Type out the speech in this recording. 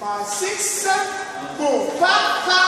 par six, pour par, par